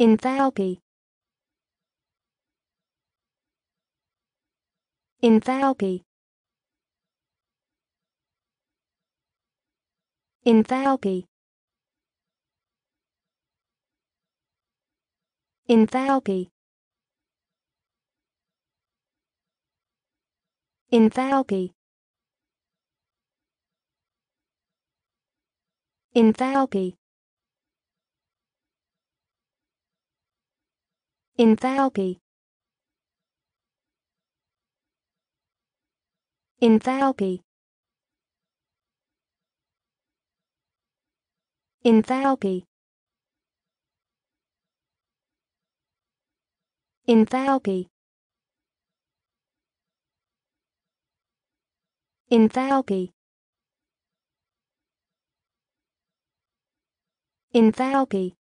Enthalpy. Enthalpy. Enthalpy. Enthalpy. Enthalpy. Enthalpy. in Enthalpy. Enthalpy. Enthalpy. Enthalpy. Enthalpy. Enthalpy.